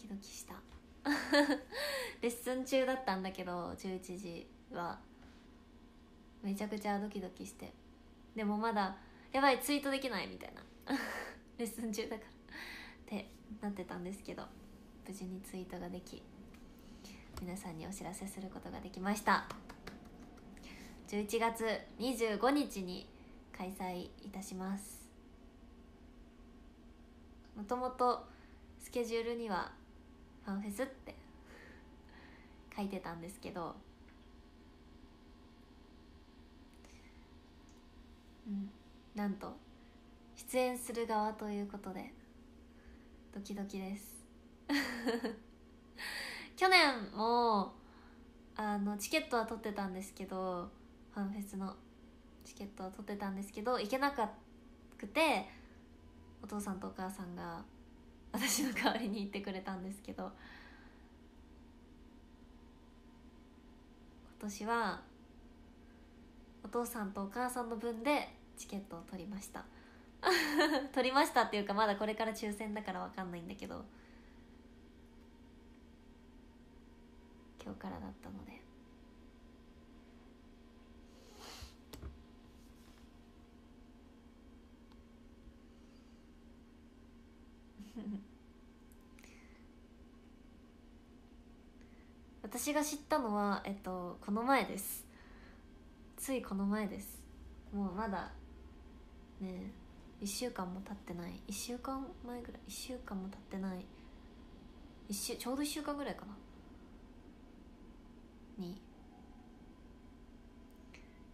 キドキした。レッスン中だったんだけど11時は。めちゃくちゃドキドキして。でもまだやばいツイートできないみたいな。レッスン中だから。ってなってたんですけど。無事にツイートができ皆さんにお知らせすることができました。11月25日に開催いたします。もともとスケジュールにはファンフェスって書いてたんですけど。うん。なんと出演する側ということでドキドキです。去年もあのチケットは取ってたんですけどファンフェスのチケットは取ってたんですけど行けなくてお父さんとお母さんが私の代わりに行ってくれたんですけど今年はお父さんとお母さんの分でチケットを取りました。取りましたっていうかまだこれから抽選だから分かんないんだけど今日からだったので。私が知ったのはえっとこの前です。ついこの前です。もうまだね1週間も経ってない。1週間前ぐらい1週間も経ってない。一週ちょうど1週間ぐらいかな。に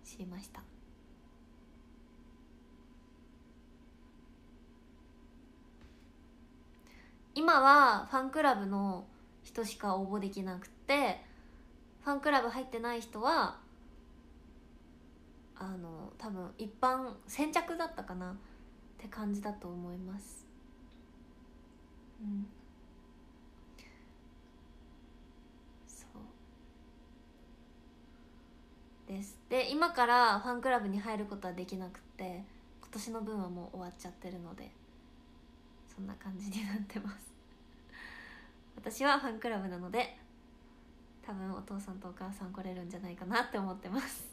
知りました。今はファンクラブの人しか応募できなくてファンクラブ入ってない人はあの多分一般先着だったかな？って感じだと思います。うん。そう。です。で今からファンクラブに入ることはできなくて今年の分はもう終わっちゃってるのでそんな感じになってます。私はファンクラブなので多分お父さんとお母さん来れるんじゃないかなって思ってます。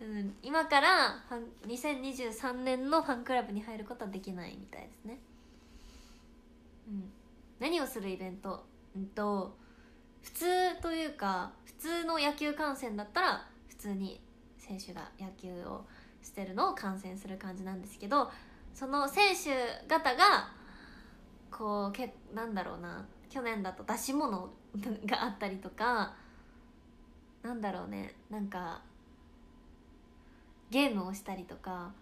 うん、今からファン2023年のファンクラブに入ることはできないみたいですね、うん、何をするイベント？うんと普通というか普通の野球観戦だったら普通に選手が野球をしてるのを観戦する感じなんですけどその選手方がこうけなんだろうな去年だと出し物があったりとかなんだろうねなんかゲームをしたりとか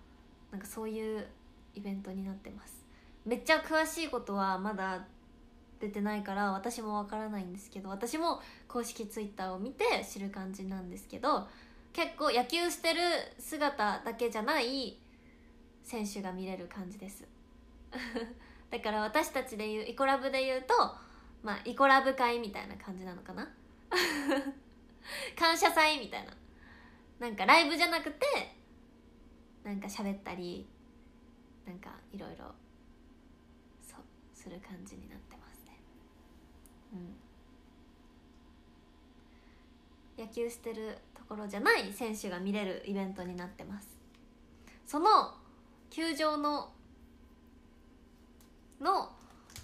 なんかそういうイベントになってます。めっちゃ詳しいことはまだ出てないから私もわからないんですけど私も公式ツイッターを見て知る感じなんですけど結構野球してる姿だけじゃない選手が見れる感じです。だから私たちでいうイコラブで言うとまあイコラブ会みたいな感じなのかな？感謝祭みたいな。なんかライブじゃなくてなんか喋ったりなんかいろいろそうする感じになってますね。うん。野球してるところじゃない選手が見れるイベントになってます。その球場のの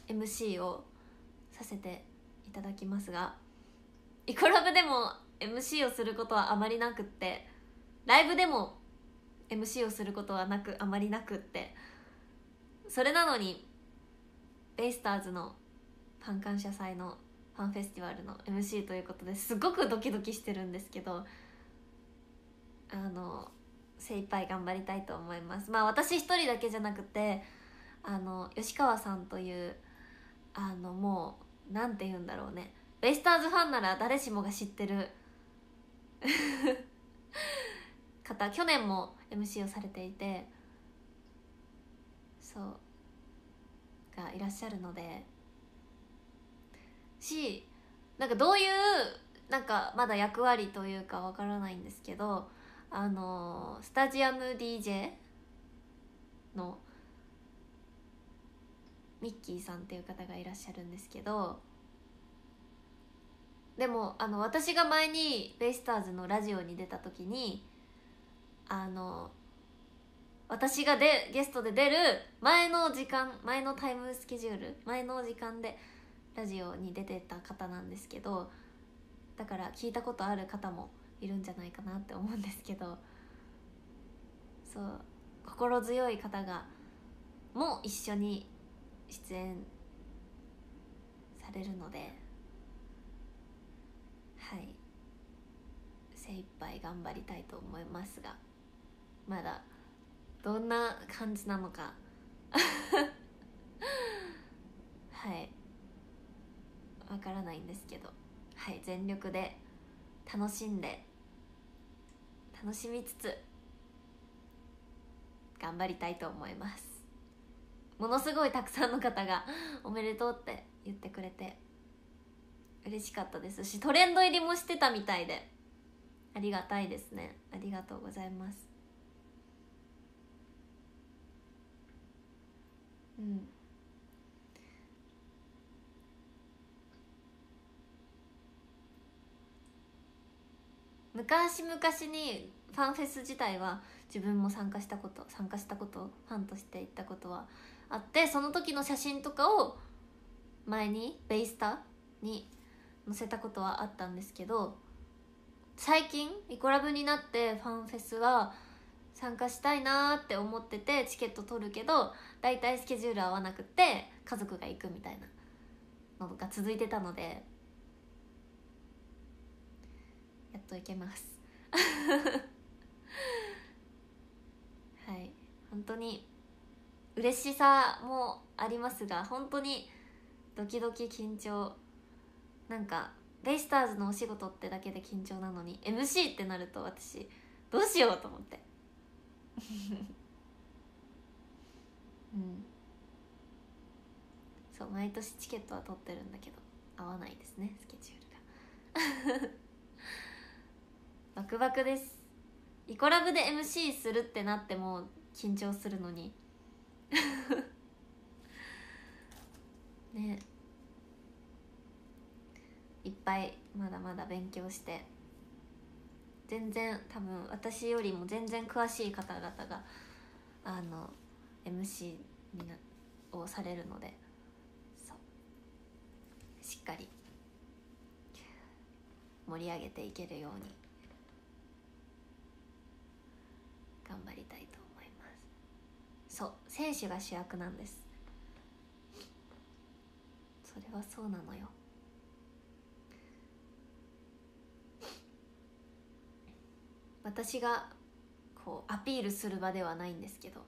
MC をさせていただきますがイコラブでも MC をすることはあまりなくってライブでも MC をすることはなくあまりなくってそれなのにベイスターズのファン感謝祭のファンフェスティバルの MC ということです。ごくドキドキしてるんですけどあの精一杯頑張りたいと思います。まあ私一人だけじゃなくてあの吉川さんというあのもうなんて言うんだろうね。ベイスターズファンなら誰しもが知ってる。方去年も MC をされていてそうがいらっしゃるので。しなんかどういうなんかまだ役割というかわからないんですけどあのスタジアム DJ のミッキーさんっていう方がいらっしゃるんですけどでもあの私が前にベイスターズのラジオに出た時にあの私がでゲストで出る前の時間前のタイムスケジュール前の時間でラジオに出てた方なんですけどだから聞いたことある方もいるんじゃないかなって思うんですけどそう心強い方がも一緒に出演されるのではい。精一杯頑張りたいと思いますがまだどんな感じなのか。はい。わからないんですけどはい。全力で楽しんで楽しみつつ頑張りたいと思います。ものすごいたくさんの方が「おめでとう」って言ってくれて嬉しかったですしトレンド入りもしてたみたいでありがたいですね。ありがとうございます。うん。昔々にファンフェス自体は自分も参加したこと参加したことファンとして行ったことはあってその時の写真とかを前にベイスターに載せたことはあったんですけど最近イコラブになってファンフェスは参加したいなって思っててチケット取るけど大体スケジュール合わなくて家族が行くみたいなのが続いてたのでやっと行けます。はい。本当に嬉しさもありますが本当にドキドキ緊張。なんかベイスターズのお仕事ってだけで緊張なのに MC ってなると私どうしようと思って。うん。そう毎年チケットは取ってるんだけど合わないですねスケジュールが。バクバクです。イコラブで MC するってなっても緊張するのに ね。いっぱいまだまだ勉強して。全然多分私よりも全然詳しい方々があの MC になをされるので。しっかり盛り上げていけるように頑張りたいと思いますそう選手が主役なんです。それはそうなのよ。私がこうアピールする場ではないんですけど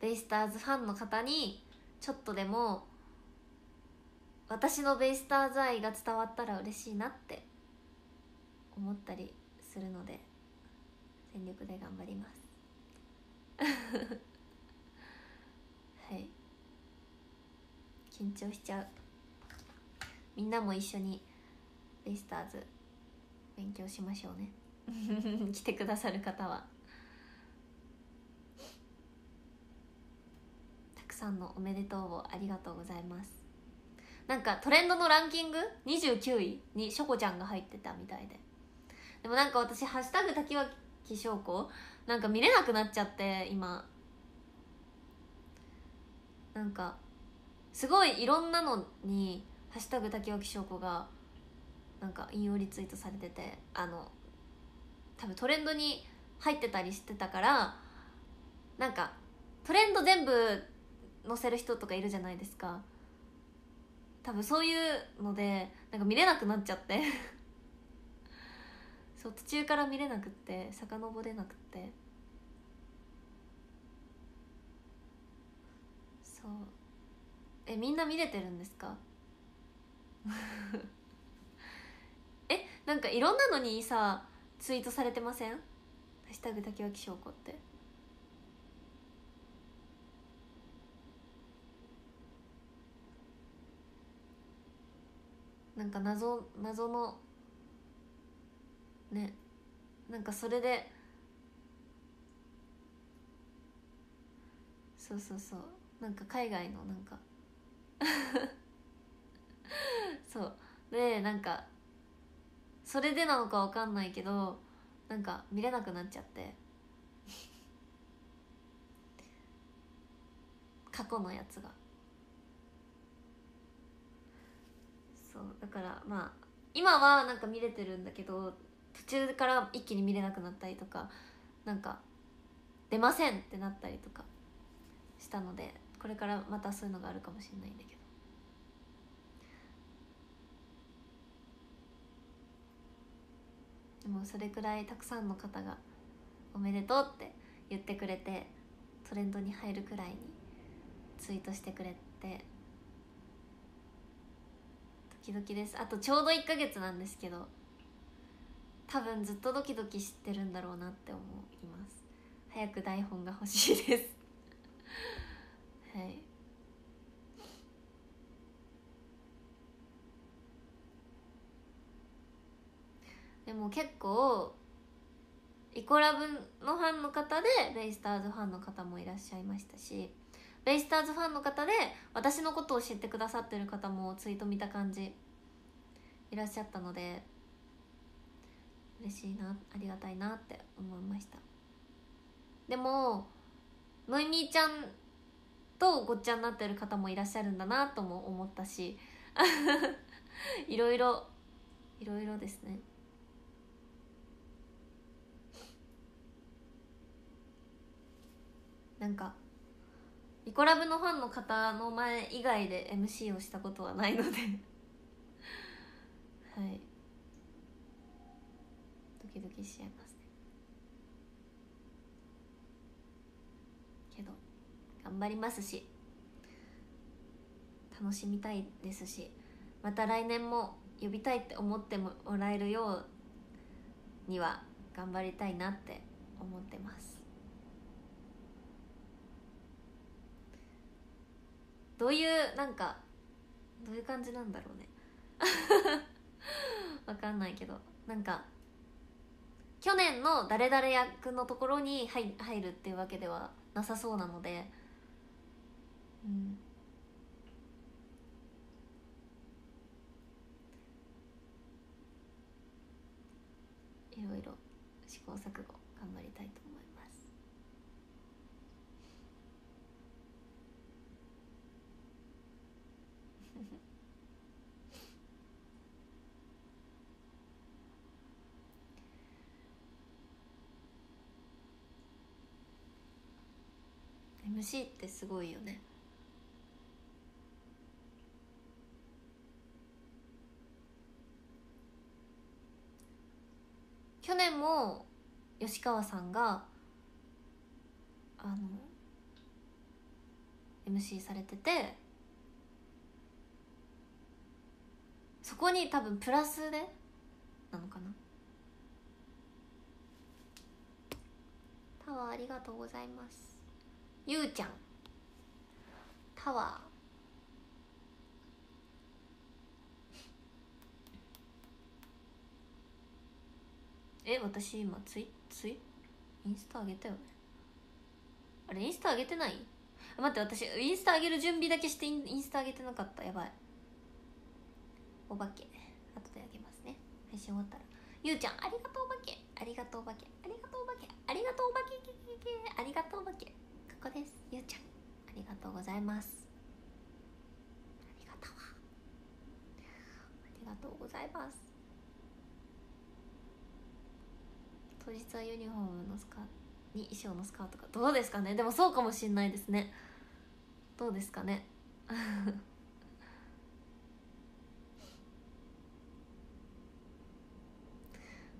ベイスターズファンの方にちょっとでも私のベイスターズ愛が伝わったら嬉しいなって思ったりするので全力で頑張ります。はい。緊張しちゃう。みんなも一緒にベイスターズ勉強しましょうね。来てくださる方は。たくさんのおめでとうをありがとうございます。なんかトレンドのランキング？29位にしょこちゃんが入ってたみたいで。でもなんか私「ハッシュタグ滝脇翔子」なんか見れなくなっちゃって今。なんかすごいいろんなのに「ハッシュタグ滝脇翔子」がなんか引用リツイートされててあの多分トレンドに入ってたりしてたからなんかトレンド全部載せる人とかいるじゃないですか。多分そういうのでなんか見れなくなっちゃって。そう途中から見れなくって遡れなくって。そうえみんな見れてるんですか？えなんかいろんなのにさツイートされてません？ハッシュタグ竹脇翔子って。なんか謎謎のねなんかそれで。そうそうそう。なんか海外のなんか。そう。でなんかそれでなのかわかんないけどなんか見れなくなっちゃって。過去のやつが。そう。だからまあ今はなんか見れてるんだけど途中から一気に見れなくなったりとかなんか出ませんってなったりとかしたので。これからまたそういうのがあるかもしれないんだけど。でもそれくらいたくさんの方が「おめでとう」って言ってくれてトレンドに入るくらいにツイートしてくれてドキドキです。あとちょうど1ヶ月なんですけど多分ずっとドキドキしてるんだろうなって思います。早く台本が欲しいです。はい。でも結構イコラブのファンの方でベイスターズファンの方もいらっしゃいましたしベイスターズファンの方で私のことを知ってくださってる方もツイート見た感じいらっしゃったので嬉しいなありがたいなって思いました。でもノイミーちゃんとごっちゃになってる方もいらっしゃるんだなとも思ったし いろいろいろいろですね。なんかイコラブのファンの方の前以外で MC をしたことはないので。はい。ドキドキしちゃいますねけど頑張りますし楽しみたいですしまた来年も呼びたいって思ってもらえるようには頑張りたいなって思ってます。どういうなんかどういう感じなんだろうね。わかんないけど。なんか去年の誰々役のところに入入るっていうわけではなさそうなのでうん。いろいろ試行錯誤頑張りたいと思います。MC ってすごいよね。去年も吉川さんがあの MC されててそこに多分プラスでなのかな。タワーありがとうございます。ゆうちゃん。タワー。え私今ツイツイ？インスタ上げたよね。あれインスタ上げてない？待って私インスタ上げる準備だけしてインスタ上げてなかった。やばい。お化け。後であげますね。配信終わったら。ゆうちゃんありがとうお化け。ありがとうお化け。ありがとうお化け。ありがとうお化け。けけけありがとうお化け。ここです。ゆうちゃんありがとうございます。ありがとうありがとうございます。当日はユニフォームのスカに衣装のスカートかどうですかね？でもそうかもしんないですね。どうですかね？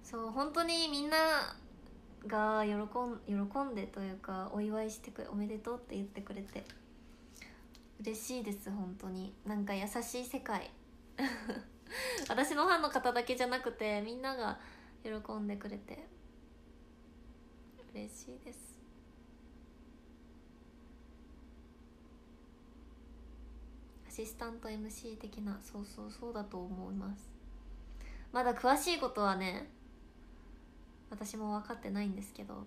そう本当にみんなが喜ん喜んでというかお祝いしてくれおめでとうって言ってくれて嬉しいです本当に。なんか優しい世界。私のファンの方だけじゃなくてみんなが喜んでくれて。嬉しいです。アシスタント MC 的なそうそうそうだと思います。まだ詳しいことはね私も分かってないんですけど。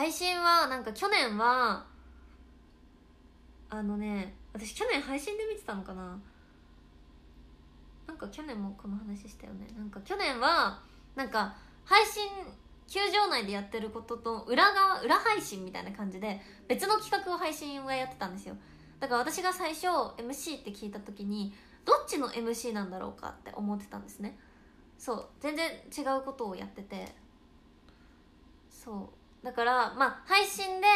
配信はなんか去年はあのね私去年配信で見てたのかな。なんか去年もこの話したよね。なんか去年はなんか配信球場内でやってることと裏側裏配信みたいな感じで別の企画を配信はやってたんですよ。だから私が最初 MC って聞いた時にどっちの MC なんだろうかって思ってたんですね。そう全然違うことをやってて。そう。だからまあ配信で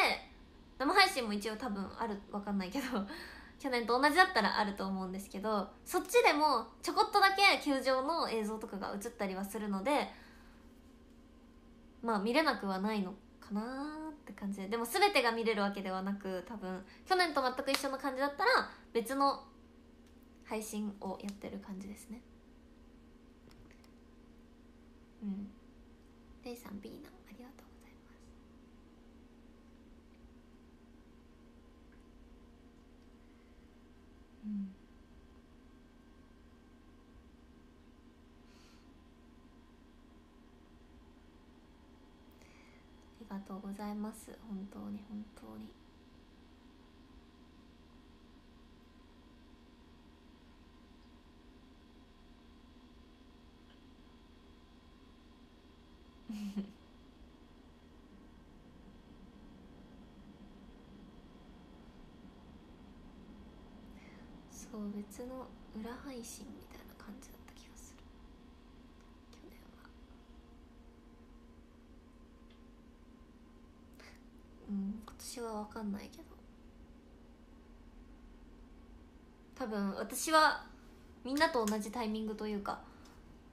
生配信も一応多分あるわかんないけど 去年と同じだったらあると思うんですけどそっちでもちょこっとだけ球場の映像とかが映ったりはするのでまあ見れなくはないのかなって感じで。でも全てが見れるわけではなく多分去年と全く一緒の感じだったら別の配信をやってる感じですね。うん。レイさん B なありがとうございますうん。ありがとうございます。本当に本当に。そう別の裏配信みたいな感じだった気がする。去年は。うん今年は分かんないけど。多分私はみんなと同じタイミングというか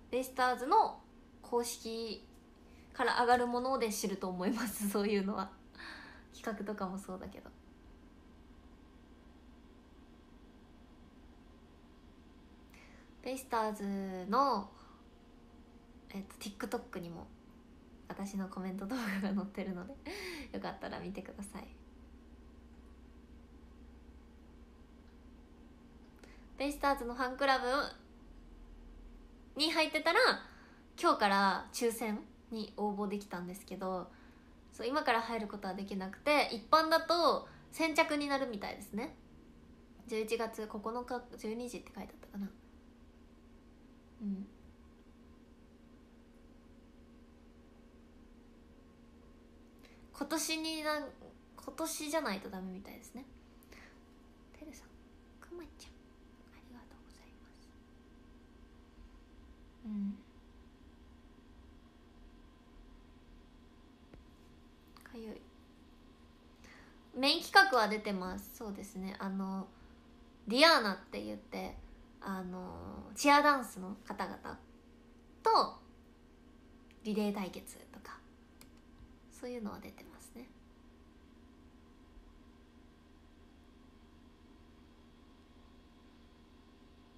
ベイスターズの公式から上がるもので知ると思います。そういうのは。企画とかもそうだけど。ベイスターズの、えっと、TikTok にも私のコメント動画が載ってるので よかったら見てください。ベイスターズのファンクラブに入ってたら今日から抽選に応募できたんですけどそう今から入ることはできなくて一般だと先着になるみたいですね。11月9日12時って書いてあったかな。うん。今年にな今年じゃないとダメみたいですね。てるさんくまちゃんありがとうございます。うん。かゆい。メイン企画は出てます。そうですね。あのディアーナって言ってあのチアダンスの方々とリレー対決とかそういうのは出てますね。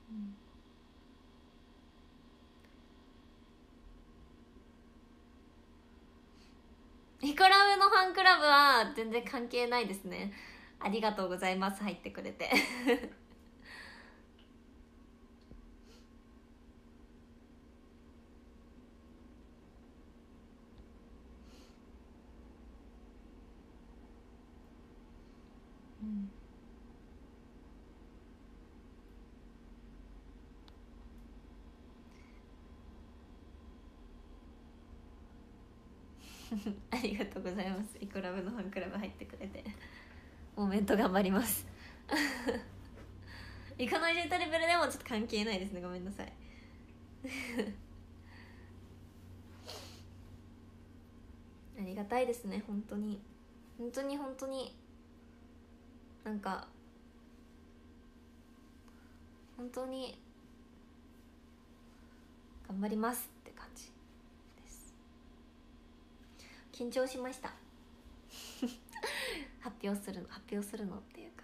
うん。ニコラムのファンクラブは全然関係ないですね。ありがとうございます。入ってくれてうんありがとうございます。イコラブのファンクラブ入ってくれて。モーメント頑張ります。イカのいじったレベルでもちょっと関係ないですね。ごめんなさい。ありがたいですね。本当に。本当に本当に。なんか本当に。頑張りますって感じです。緊張しました。発表するの発表するのっていうか、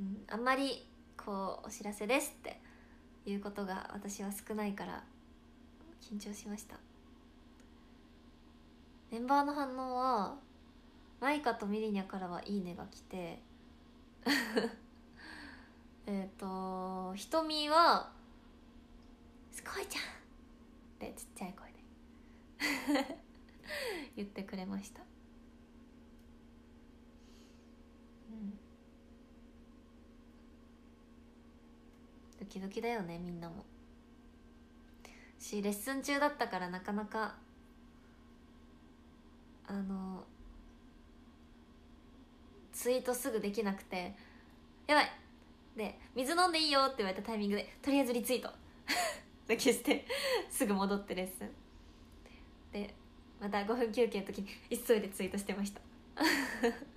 うん、あんまりこうお知らせですっていうことが私は少ないから緊張しましたメンバーの反応はマイカとミリニャからはいいねが来て えっと瞳は「すごいじゃん!」ってちっちゃい声で 言ってくれましたドキドキだよねみんなも。しレッスン中だったからなかなかあのツイートすぐできなくて「やばい!」で「水飲んでいいよ」って言われたタイミングでとりあえずリツイート。だけしてすぐ戻ってレッスン。でまた5分休憩の時に急いでツイートしてました。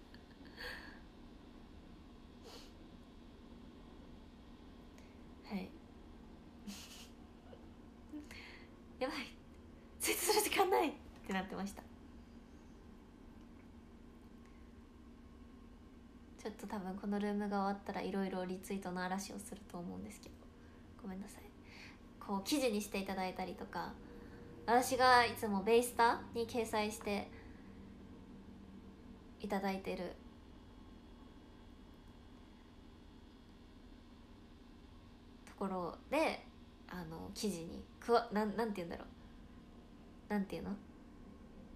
ってなってました。ちょっと多分このルームが終わったらいろいろリツイートの嵐をすると思うんですけど。ごめんなさい。こう記事にしていただいたりとか私がいつもベイスターに掲載していただいてる。ところであの記事にくわなんなんて言うんだろう。なんていうの？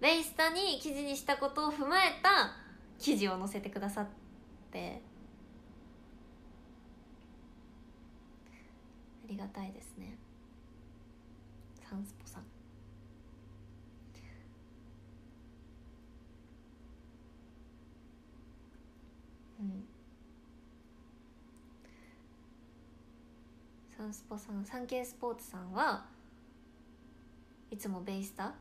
ベイスタに記事にしたことを踏まえた記事を載せてくださって。ありがたいですね。サンスポさん。うん。サンスポさんサンケイスポーツさんはいつもベイスタ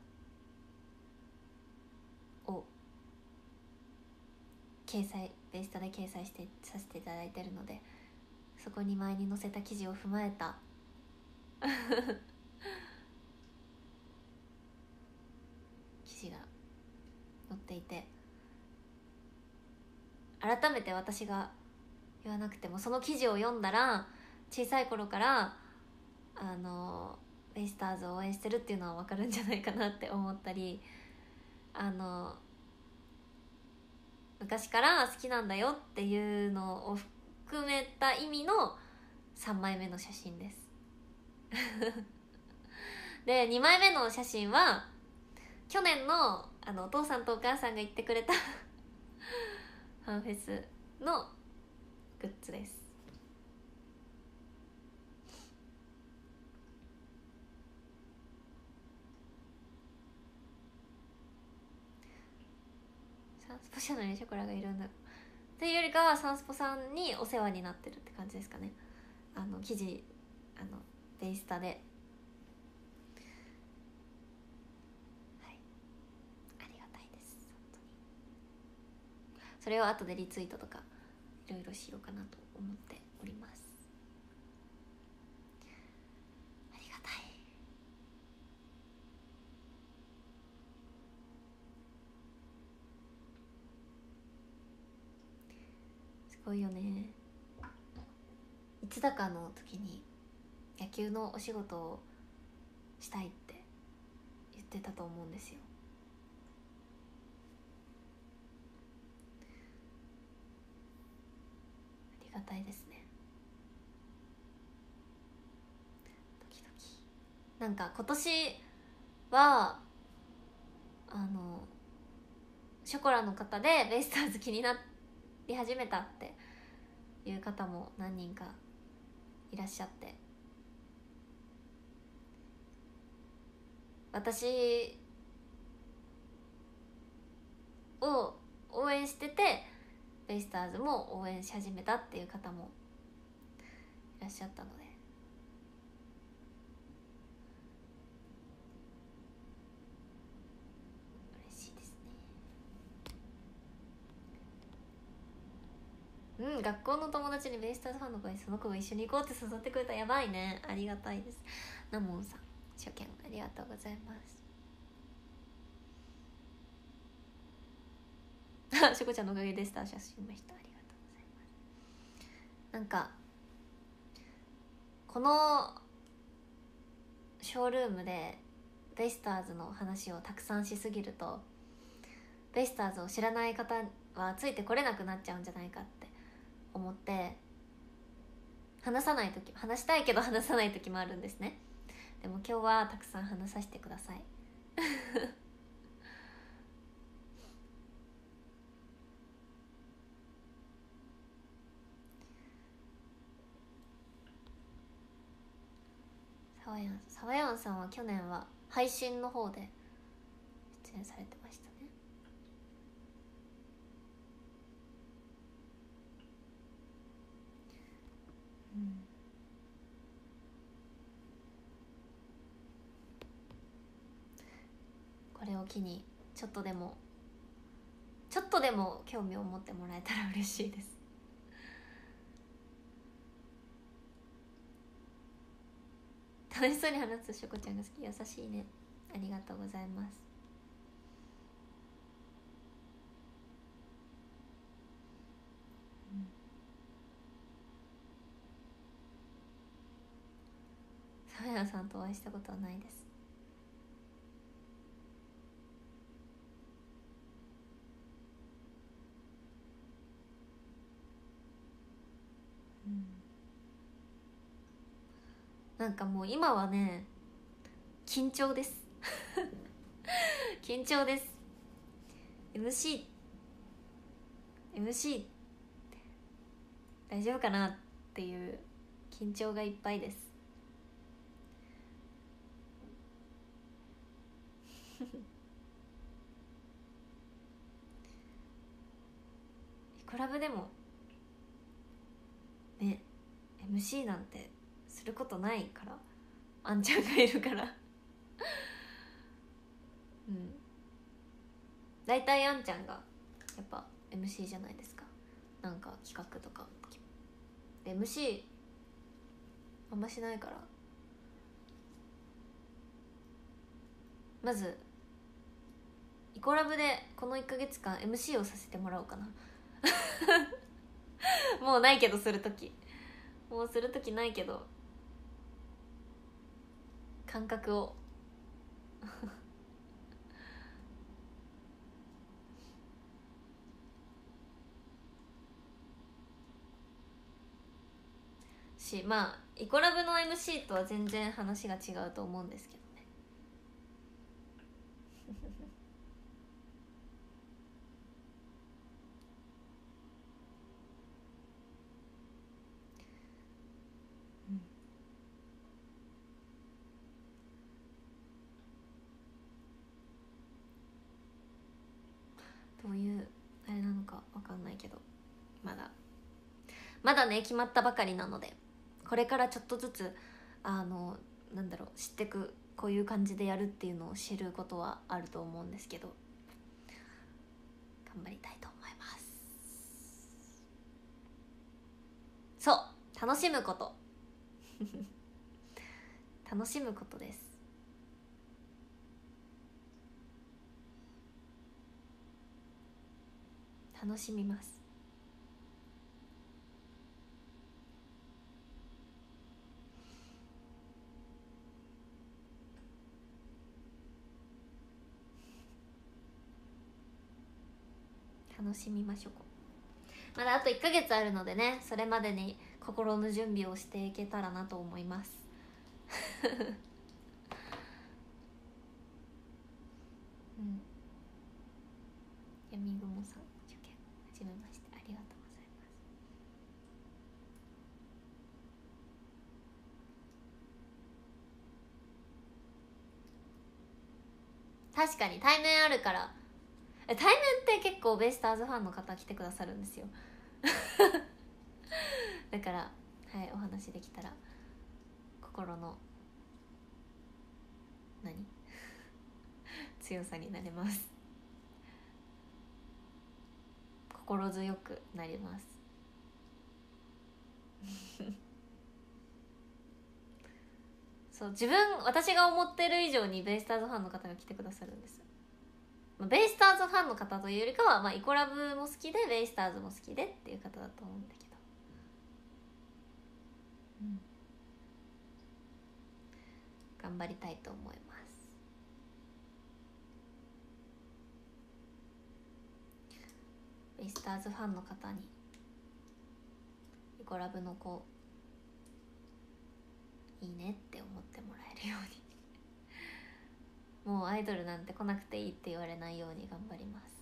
を掲載ベイスタで掲載してさせていただいてるのでそこに前に載せた記事を踏まえた。記事が載っていて改めて私が言わなくてもその記事を読んだら小さい頃からあのベイスターズを応援してるっていうのは分かるんじゃないかなって思ったりあの昔から好きなんだよっていうのを含めた意味の3枚目の写真です。で2枚目の写真は去年のあのお父さんとお母さんが言ってくれた ファンフェスのグッズです。サンスポ社内にショコラがいるんだ。っていうよりかはサンスポさんにお世話になってるって感じですかね。あの記事あのベイスタで。はい。ありがたいです。本当に。それを後でリツイートとかいろいろしようかなと思っておりますありがたいすごいよね。いつだかの時に野球のお仕事をしたいって言ってたと思うんですよ。ありがたいですね。ドキドキ。なんか今年はあのショコラの方でベイスターズ気になってり始めたっていう方も何人かいらっしゃって私を応援しててベイスターズも応援し始めたっていう方もいらっしゃったので嬉しいですねうん学校の友達にベイスターズファンの子にその子が一緒に行こうって誘ってくれたやばいね。ありがたいです。ナモンさん初見ありがとうございます。しょこちゃんのおかげでスター写真ましたありがとうございます。なんかこのショールームでベイスターズの話をたくさんしすぎるとベイスターズを知らない方はついてこれなくなっちゃうんじゃないかって思って話さない時話したいけど話さない時もあるんですね。でも今日はたくさん話させてください。サワヤンさんは去年は配信の方で出演されてましたねうん。これを機にちょっとでもちょっとでも興味を持ってもらえたら嬉しいです。楽しそうに話すしょこちゃんが好き。優しいね。ありがとうございます。サヤさんとお会いしたことはないです。なんかもう今はね緊張です。緊張です。MC MC 大丈夫かなっていう緊張がいっぱいです。コラブでもね MC なんてすることないからあんちゃんがいるから。うん。大体あんちゃんがやっぱ MC じゃないですか。なんか企画とか。MC あんましないから。まずイコラブでこの1か月間 MC をさせてもらおうかな。もうないけどする時。もうする時ないけど感覚を。しまあイコラブの MC とは全然話が違うと思うんですけどねどういうあれなのか分かんないけどまだ。まだね決まったばかりなのでこれからちょっとずつあのなんだろう知ってくこういう感じでやるっていうのを知ることはあると思うんですけど頑張りたいと思います。そう楽しむこと。楽しむことです。楽しみます。楽しみましょう。まだあと1か月あるのでねそれまでに心の準備をしていけたらなと思います。うん。闇雲さん。じめましてありがとうございます。確かに対面あるから。対面って結構ベイスターズファンの方来てくださるんですよ。だからはいお話できたら心の何？強さになれます。心強くなります。そう自分私が思ってる以上にベイスターズファンの方が来てくださるんです。ベイスターズファンの方というよりかは、まあ、イコラブも好きでベイスターズも好きでっていう方だと思うんだけど、うん、頑張りたいと思います。ベイスターズファンの方にイコラブの子いいねって思ってもらえるように。もうアイドルなんて来なくていいって言われないように頑張ります。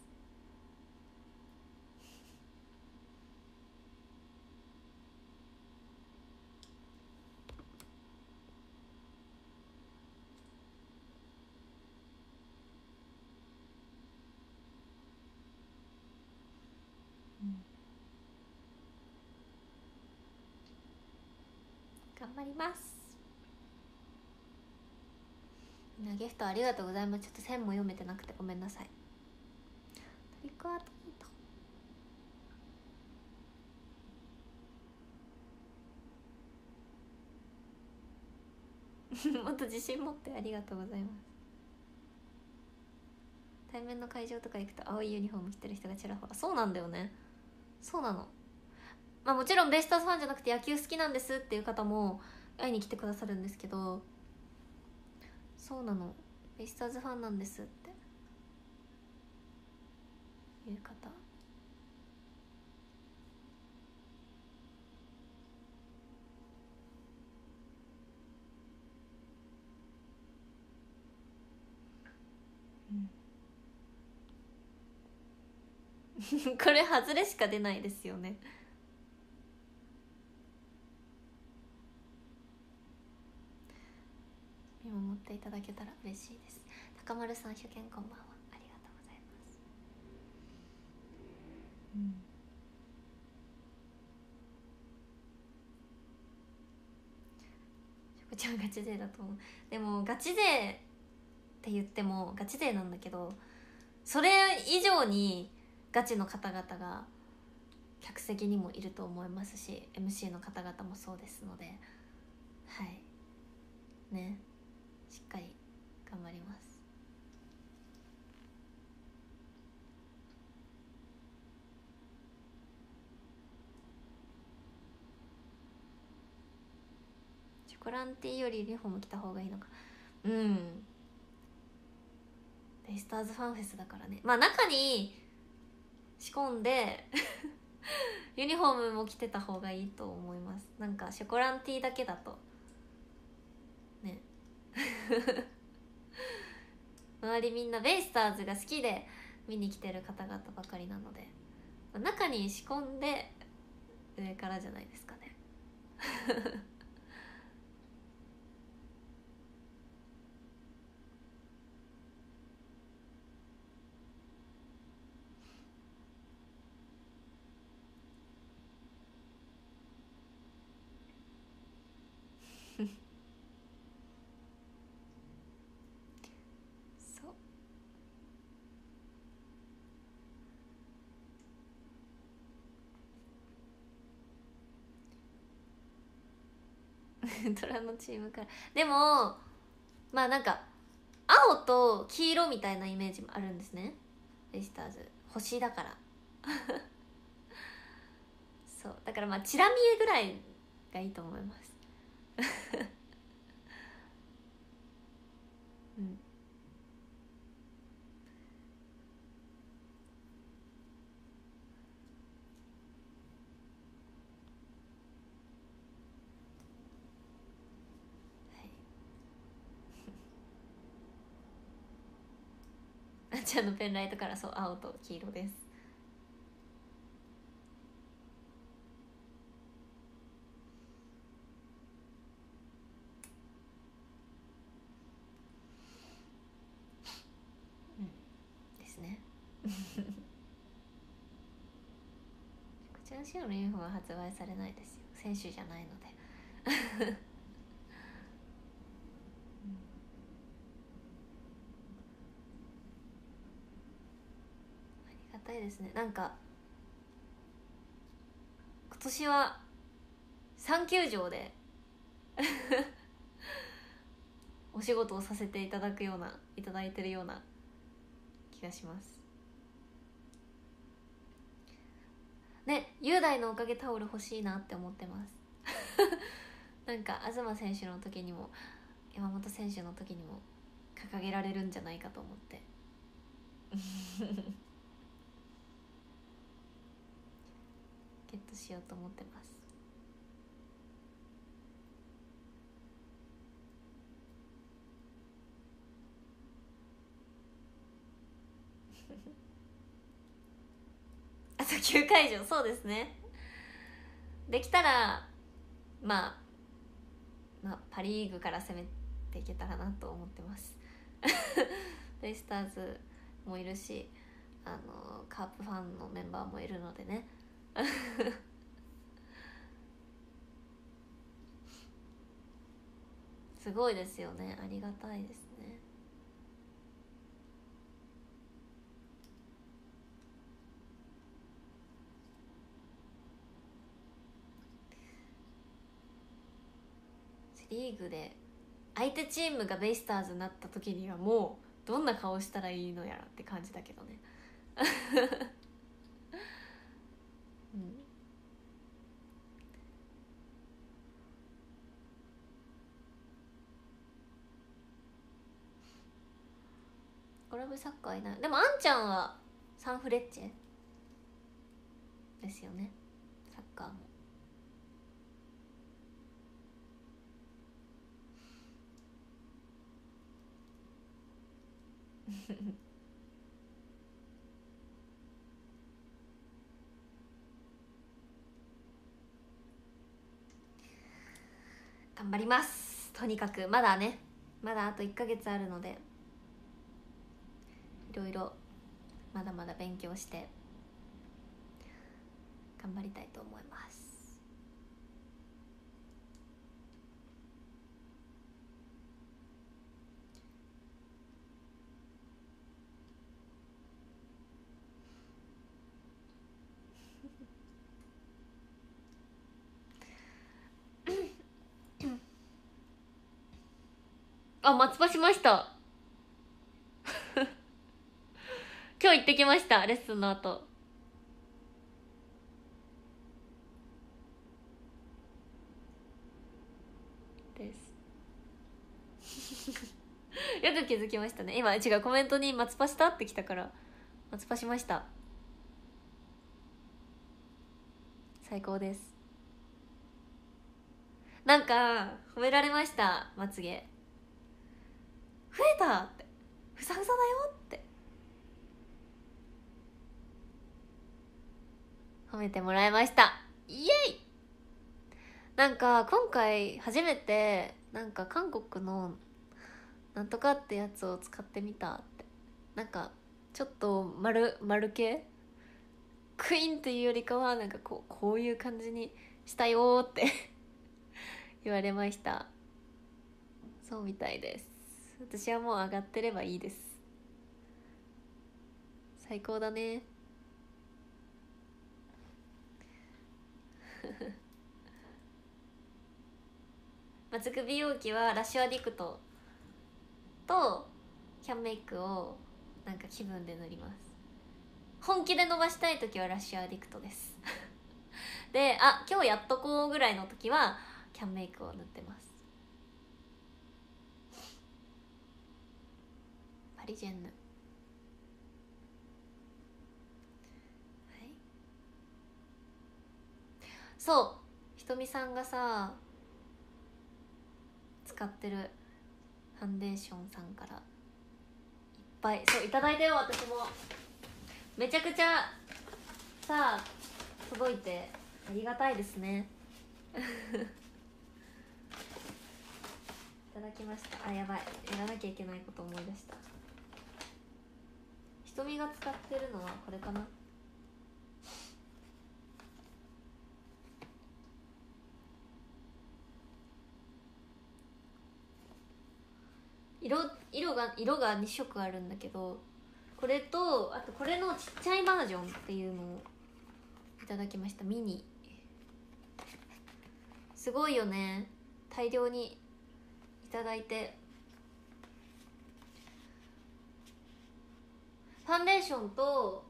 張ります。みんなギフトありがとうございます。ちょっと線も読めてなくてごめんなさい。トリックアートミート。もっと自信持ってありがとうございます。対面の会場とか行くと青いユニフォーム着てる人がちらほら。そうなんだよね。そうなの。まあもちろんベイスターズファンじゃなくて野球好きなんですっていう方も会いに来てくださるんですけどそうなの。ベイスターズファンなんですって。いう方。これ外れしか出ないですよね見守っていただけたら嬉しいです。高丸さん初見こんばんは。ありがとうございます。うん。しょこちゃんガチ勢だと思う。でもガチ勢って言ってもガチ勢なんだけどそれ以上にガチの方々が客席にもいると思いますし MC の方々もそうですので。はい。ね。しっかり頑張ります。チョコランティーよりユニフォーム着た方がいいのか。うん。ベイスターズファンフェスだからね。まあ中に仕込んで ユニフォームも着てた方がいいと思います。なんかショコランティーだけだと。周りみんなベイスターズが好きで見に来てる方々ばかりなので中に仕込んで上からじゃないですかねそう 虎のチームから。でもまあなんか青と黄色みたいなイメージもあるんですね。ベイスターズ星だから。そう。だからまあチラ見えぐらいがいいと思います。ちゃんのペンライトからそう青と黄色です。ですね。こちらの白のユニフは発売されないですよ。選手じゃないのでありがたいですね。なんか今年は3球場で お仕事をさせていただくようないただいてるような気がします。ね雄大のおかげタオル欲しいなって思ってます。なんか東選手の時にも山本選手の時にも掲げられるんじゃないかと思って。ゲットしようと思ってます。あと9会場そうですね。できたらまあまあパ・リーグから攻めていけたらなと思ってます。ベイスターズもいるしあのカープファンのメンバーもいるのでね。すごいですよね。ありがたいですね・リーグで相手チームがベイスターズになった時にはもうどんな顔したらいいのやらって感じだけどね。うん。コラブサッカーいない。でもあんちゃんはサンフレッチェ？ですよね。サッカーも。頑張ります。とにかくまだねまだあと1ヶ月あるのでいろいろまだまだ勉強して頑張りたいと思います。あ松葉しました。今日行ってきましたレッスンの後。です。よく気づきましたね。今違うコメントに「松葉した?」ってきたから。松葉しました。最高です。なんか褒められましたまつげ。増えたって。ふさふさだよって。褒めてもらいました。イエイ。なんか今回初めてなんか韓国のなんとかってやつを使ってみたって。なんかちょっと丸丸系？クイーンっていうよりかはなんかこうこういう感じにしたよって。言われました。そうみたいです。私はもう上がってればいいです。最高だね。松首美容器はラッシュアディクトとキャンメイクをなんか気分で塗ります。本気で伸ばしたい時はラッシュアディクトです。であ今日やっとこうぐらいの時はキャンメイクを塗ってます。リジェンヌ。はい。そう。ひとみさんがさ使ってるファンデーションさんからいっぱいそういただいたよ私も。めちゃくちゃさあ届いてありがたいですね。いただきました。あやばい。やらなきゃいけないこと思い出した。瞳が使ってるのはこれかな？色色が色が2色あるんだけどこれとあとこれのちっちゃいバージョンっていうのをいただきました。ミニ。すごいよね。大量にいただいて。ファンデーションと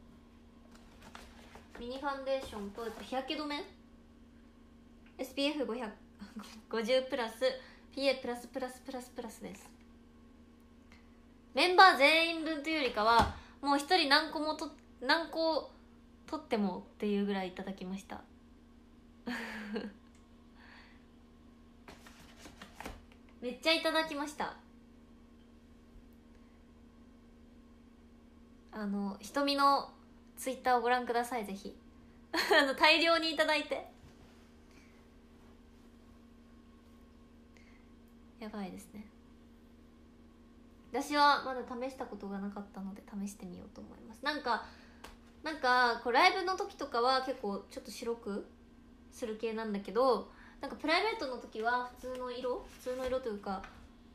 ミニファンデーションと日焼け止め？SPF50 プラス PA プラスプラスプラスプラスです。メンバー全員分というよりかはもう一人何個もと何個取ってもっていうぐらいいただきました。めっちゃいただきました。あの瞳のツイッターをご覧くださいぜひ。あの大量にいただいて。やばいですね。私はまだ試したことがなかったので試してみようと思います。なんかなんかこうライブの時とかは結構ちょっと白くする系なんだけどなんかプライベートの時は普通の色普通の色というか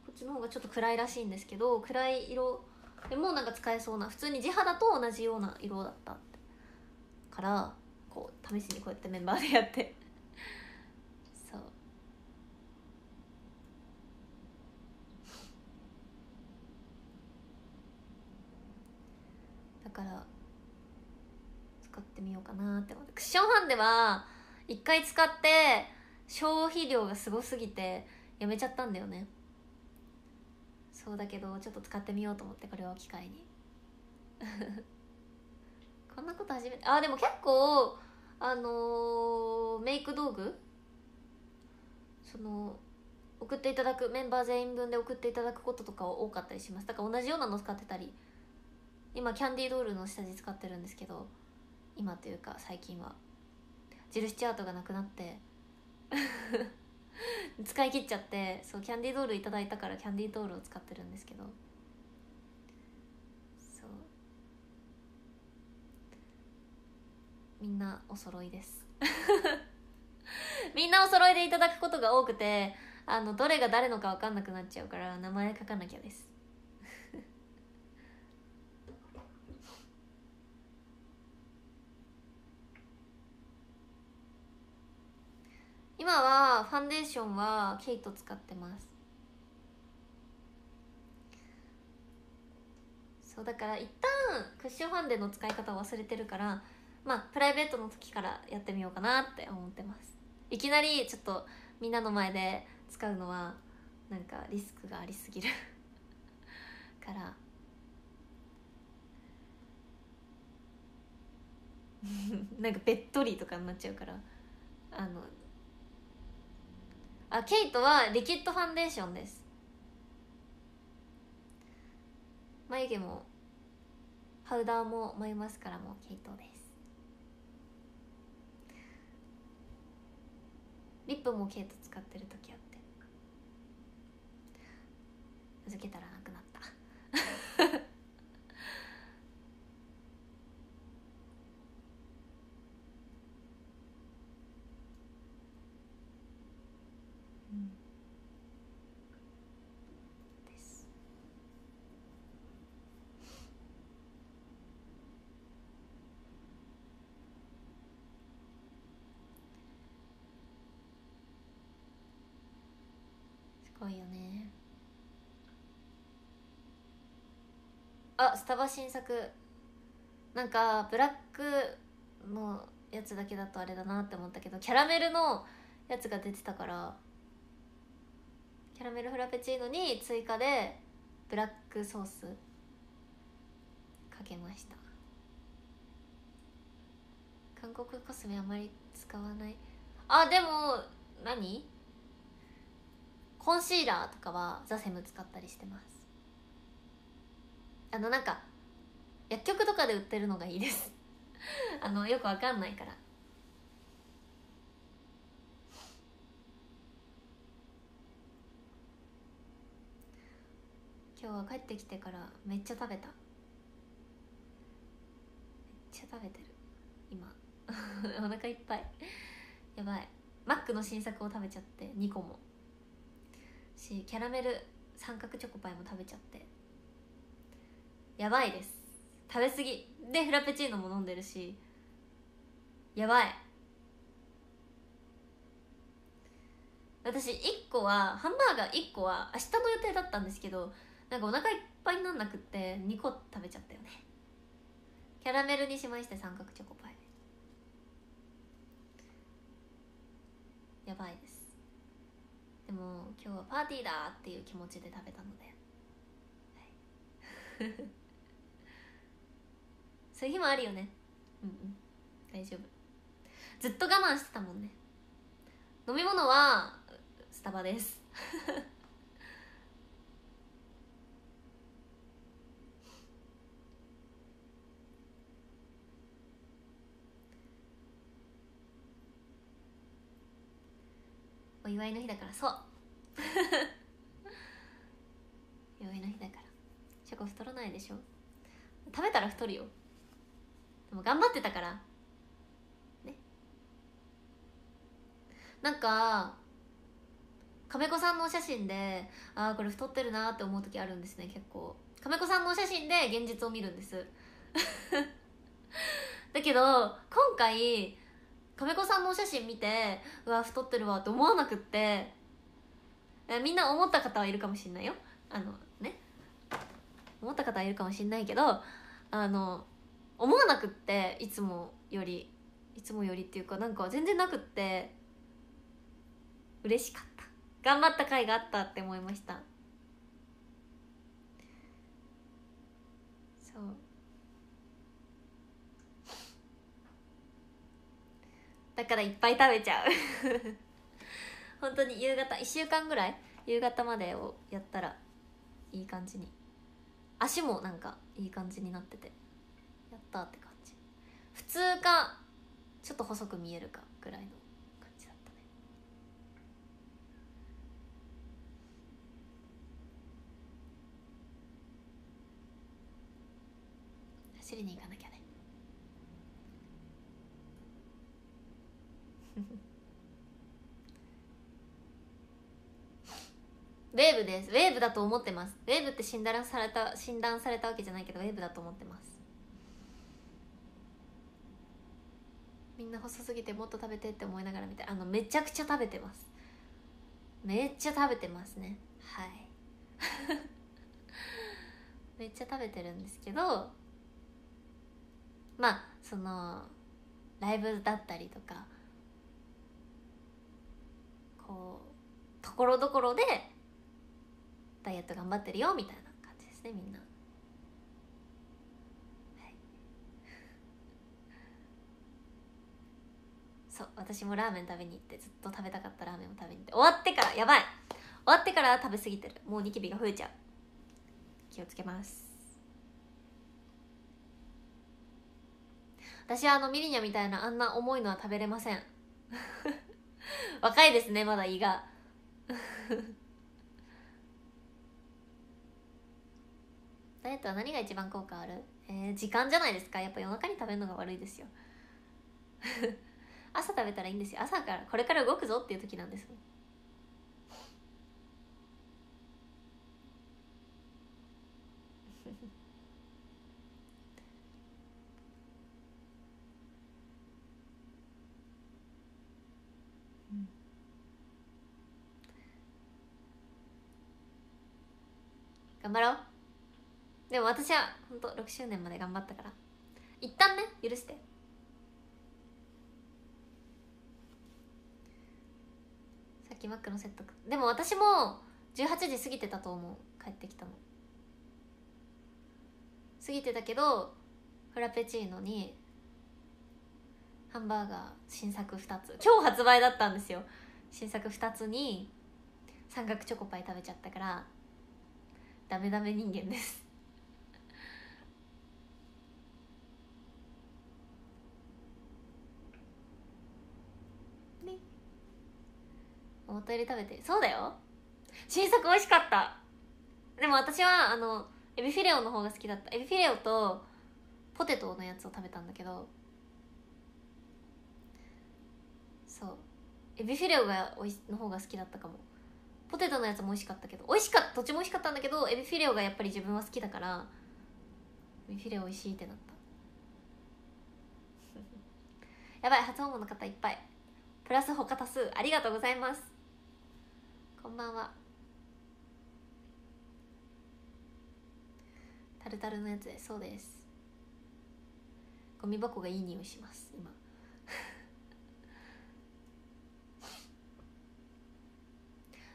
こっちの方がちょっと暗いらしいんですけど暗い色でもなんか使えそうな普通に地肌と同じような色だったからこう試しにこうやってメンバーでやって。そう。だから使ってみようかなって思って。クッションファンデは一回使って消費量がすごすぎてやめちゃったんだよね。そうだけどちょっと使ってみようと思ってこれを機会に。こんなこと初めてあでも結構あのー、メイク道具その送っていただくメンバー全員分で送っていただくこととか多かったりします。だから同じようなの使ってたり今キャンディードールの下地使ってるんですけど今というか最近は。印チャートがなくなって。使い切っちゃってそうキャンディードールいただいたからキャンディードールを使ってるんですけど。そう。みんなお揃いです。みんなお揃いでいただくことが多くてあのどれが誰のか分かんなくなっちゃうから名前書かなきゃです。今はファンデーションはケイト使ってます。そうだから一旦クッションファンデの使い方を忘れてるからまあプライベートの時からやってみようかなって思ってます。いきなりちょっとみんなの前で使うのはなんかリスクがありすぎる から。なんかべっとりとかになっちゃうからあのあケイトはリキッドファンデーションです。眉毛もパウダーも眉マスカラもケイトです。リップもケイト使ってる時あって。預けたらなくなったですすごいよね。あスタバ新作。なんかブラックのやつだけだとあれだなって思ったけどキャラメルのやつが出てたからキャラメルフラペチーノに追加でブラックソースかけました。韓国コスメあまり使わない。あでも何？コンシーラーとかはザセム使ったりしてます。あのなんか薬局とかで売ってるのがいいです。あのよくわかんないから。今日は帰ってきてからめっちゃ食べた。めっちゃ食べてる。今。お腹いっぱい。やばい。マックの新作を食べちゃって2個も。しキャラメル三角チョコパイも食べちゃって。やばいです。食べ過ぎ。でフラペチーノも飲んでるし。やばい。私1個はハンバーガー1個は明日の予定だったんですけどなんかお腹いっぱいになんなくって2個食べちゃったよね。キャラメルにしまして三角チョコパイ。やばいです。も今日はパーティーだっていう気持ちで食べたので、はい、そういう日もあるよね。うんうん。大丈夫。ずっと我慢してたもんね。飲み物はスタバです。お祝いの日だからそう。祝いの日だから。チョコ太らないでしょ。食べたら太るよ。でも頑張ってたから。ね。なんか亀子さんのお写真でああこれ太ってるなって思う時あるんですね結構。亀子さんのお写真で現実を見るんです。だけど今回亀子さんのお写真見てうわ太ってるわって思わなくって。みんな思った方はいるかもしんないよ。あのね。思った方はいるかもしんないけどあの思わなくっていつもより。いつもよりっていうかなんか全然なくって。嬉しかった。頑張った甲斐があったって思いましたそうだからいっぱい食べちゃう。本当に夕方1週間ぐらい？夕方までをやったらいい感じに。足もなんかいい感じになってて。やったって感じ。普通かちょっと細く見えるかぐらいの感じだったね。走りに行かなきゃねウェーブです。ウェーブだと思ってます。ウェーブって診断された診断されたわけじゃないけどウェーブだと思ってます。みんな細すぎてもっと食べてって思いながら見てあのめちゃくちゃ食べてます。めっちゃ食べてますね。はい。めっちゃ食べてるんですけどまあそのライブだったりとかこうところどころでダイエット頑張ってるよみたいな感じですねみんな。そう私もラーメン食べに行ってずっと食べたかったラーメンを食べに行って。終わってからやばい。終わってから食べ過ぎてる。もうニキビが増えちゃう。気をつけます。私はあのミリニャみたいなあんな重いのは食べれません。若いですねまだ胃が。ダイエットは何が一番効果ある？えー、時間じゃないですか。やっぱ夜中に食べるのが悪いですよ。朝食べたらいいんですよ。朝からこれから動くぞっていう時なんです。頑張ろう。でも私は本当6周年まで頑張ったから。一旦ね許して。さっきマックのセットでも私も18時過ぎてたと思う。帰ってきたの。過ぎてたけどフラペチーノにハンバーガー新作2つ。今日発売だったんですよ。新作2つに三角チョコパイ食べちゃったからダメダメ人間です。思ったより食べてそうだよ。新作美味しかった。でも私はあのエビフィレオの方が好きだった。エビフィレオとポテトのやつを食べたんだけど。そう。エビフィレオがおいの方が好きだったかも。ポテトのやつも美味しかったけど。美味しかったどっちも美味しかったんだけどエビフィレオがやっぱり自分は好きだからエビフィレオ美味しいってなった。やばい初訪問の方いっぱい。プラス他多数ありがとうございます。こんばんは。タルタルのやつでそうです。ゴミ箱がいい匂いします今。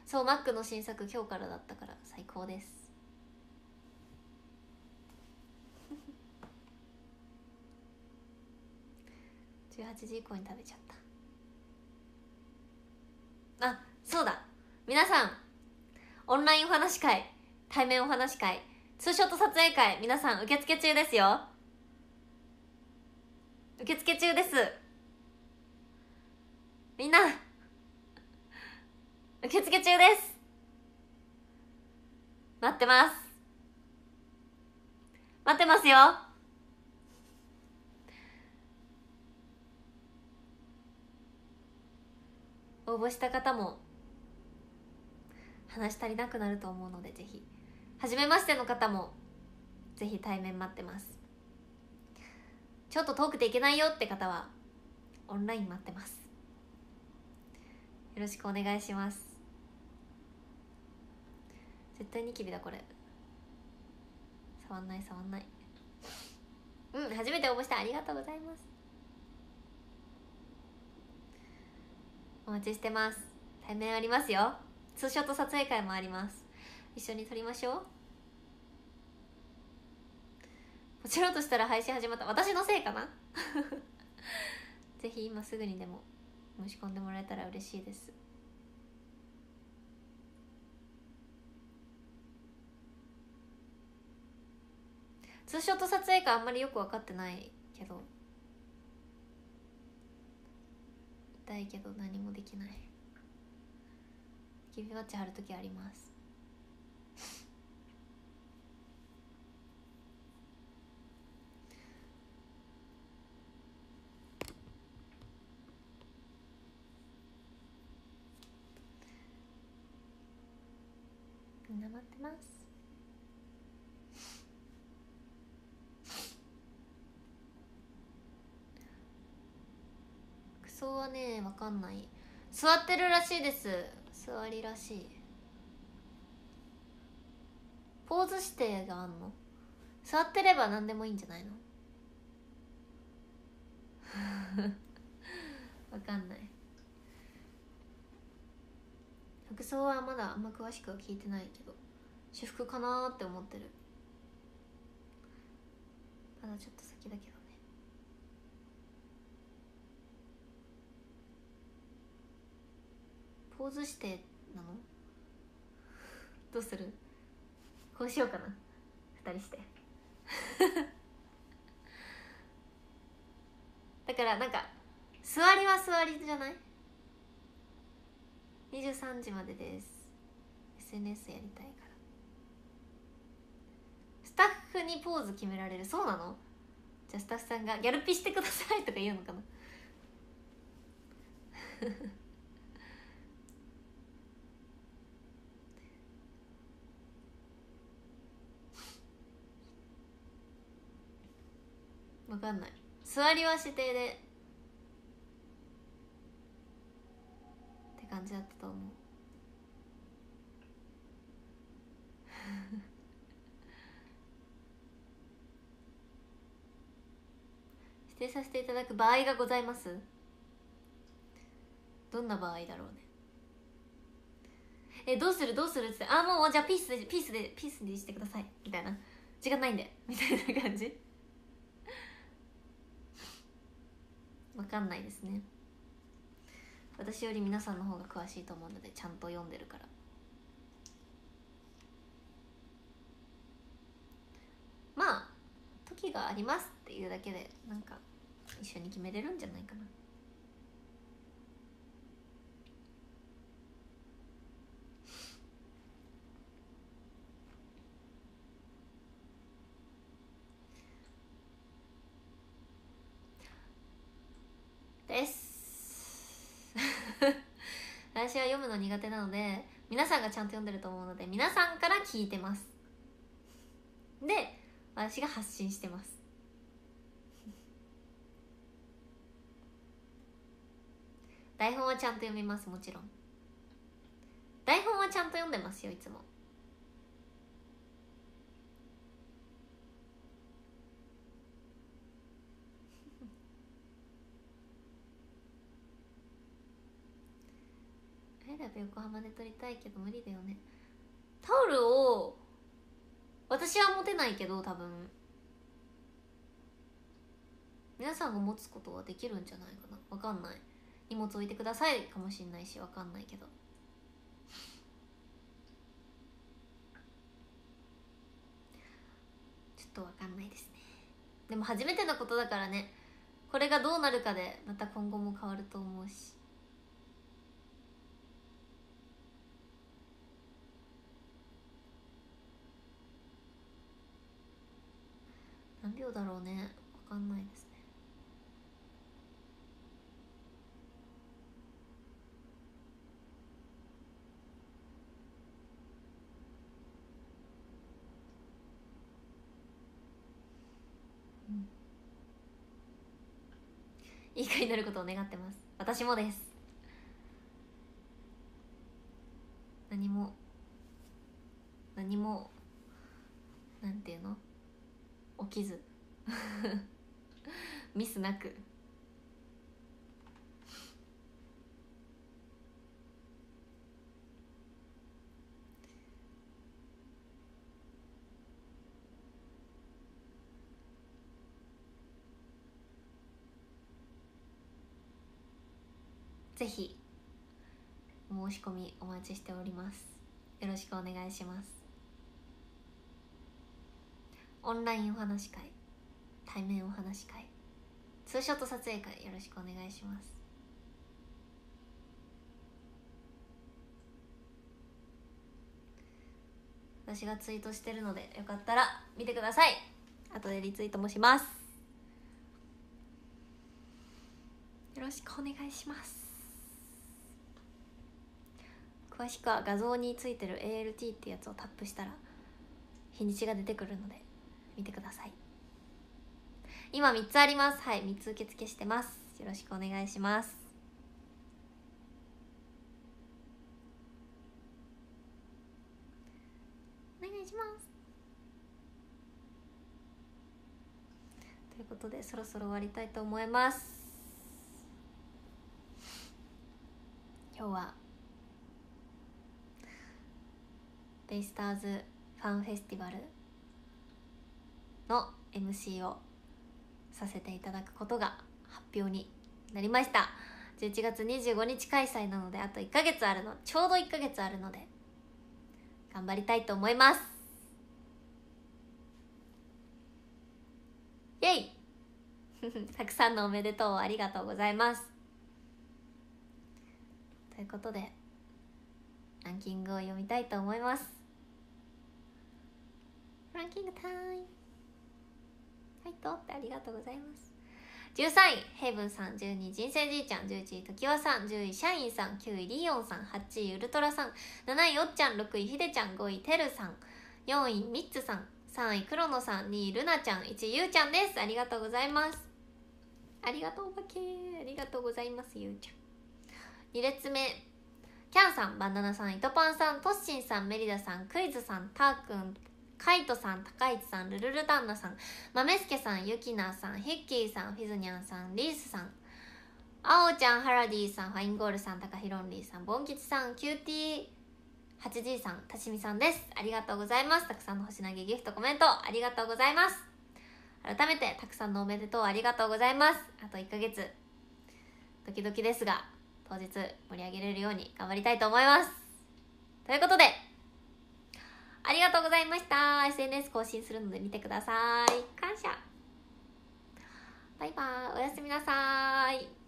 そうマックの新作今日からだったから最高です。18時以降に食べちゃった。あそうだ。皆さんオンラインお話会対面お話会ツーショット撮影会皆さん受付中ですよ。受付中です。みんな 受付中です。待ってます。待ってますよ。応募した方も話し足りなくなると思うのでぜひ。初めましての方もぜひ対面待ってます。ちょっと遠くていけないよって方はオンライン待ってます。よろしくお願いします。絶対ニキビだこれ。触んない触んない。うん初めて応募してありがとうございます。お待ちしてます。対面ありますよ。ツーショット撮影会もあります。一緒に撮りましょう。ポチろうとしたら配信始まった。私のせいかな？ぜひ今すぐにでも申し込んでもらえたら嬉しいです。ツーショット撮影会あんまりよく分かってないけど。痛いけど何もできない。指輪ッチ貼る時あります。みんな待ってます。服装はねわかんない。座ってるらしいです。座りらしい。ポーズ指定があんの？座ってれば何でもいいんじゃないの？わかんない。服装はまだあんま詳しくは聞いてないけど私服かなって思ってる。まだちょっと先だけどねポーズしてなの？どうする？こうしようかな。二人して。だからなんか座りは座りじゃない？23時までです。SNS やりたいから。スタッフにポーズ決められる？そうなの？じゃあスタッフさんが「ギャルピしてください」とか言うのかな？わかんない。座りは指定で。って感じだったと思う。指定させていただく場合がございます。どんな場合だろうね。えどうする？どうする？ってあもうじゃあピースでピースでピースにしてください。みたいな。時間ないんで。みたいな感じ。わかんないですね。私より皆さんの方が詳しいと思うのでちゃんと読んでるから。まあ時がありますっていうだけでなんか一緒に決めれるんじゃないかなです私は読むの苦手なので皆さんがちゃんと読んでると思うので皆さんから聞いてます。で私が発信してます。台本はちゃんと読みますもちろん。台本はちゃんと読んでますよいつも。横浜で撮りたいけど無理だよね。タオルを私は持てないけど多分。皆さんが持つことはできるんじゃないかな。わかんない。荷物置いてくださいかもしんないしわかんないけど。ちょっとわかんないですね。でも初めてのことだからね。これがどうなるかでまた今後も変わると思うし。秒だろうね。分かんないですね。いい回になることを願ってます。私もです。起きずミスなく。ぜひ申し込みお待ちしております。よろしくお願いします。オンラインお話し会対面お話し会ツーショット撮影会よろしくお願いします。私がツイートしてるのでよかったら見てください。後でリツイートもします。よろしくお願いします。詳しくは画像についてる ALT ってやつをタップしたら日にちが出てくるので見てください。今3つあります。はい3つ受付してます。よろしくお願いします。お願いします。ということでそろそろ終わりたいと思います。今日はベイスターズファンフェスティバルの MC をさせていただくことが発表になりました。11月25日開催なのであと1ヶ月あるのちょうど1ヶ月あるので頑張りたいと思います。イェイ！たくさんのおめでとうありがとうございます。ということでランキングを読みたいと思います。ランキングタイム。はいとってありがとうございます。13位ヘイブンさん12位人生じいちゃん11位ときわさん10位シャインさん9位リオンさん8位ウルトラさん7位おっちゃん6位ひでちゃん5位てるさん4位ミッツさん3位黒野さん2位ルナちゃん1位ゆうちゃんです。ありがとうございます。ありがとうおばけ。ありがとうございますゆうちゃん。2列目。キャンさんバナナさん糸パンさんトッシンさんメリダさんクイズさんたーくんカイトさん、高市さん、ルルル旦那さん、豆助さん、ゆきなさん、ヒッキーさん、フィズニャンさん、リースさん、あおちゃん、ハラディさん、ファインゴールさん、タカヒロンリーさん、ボン吉さん、キューティー 8G さん、たしみさんです。ありがとうございます。たくさんの星投げギフトコメントありがとうございます。改めて、たくさんのおめでとうありがとうございます。あと1ヶ月、ドキドキですが、当日盛り上げれるように頑張りたいと思います。ということで、ありがとうございました。SNS 更新するので見てください。感謝。バイバーイ。おやすみなさい。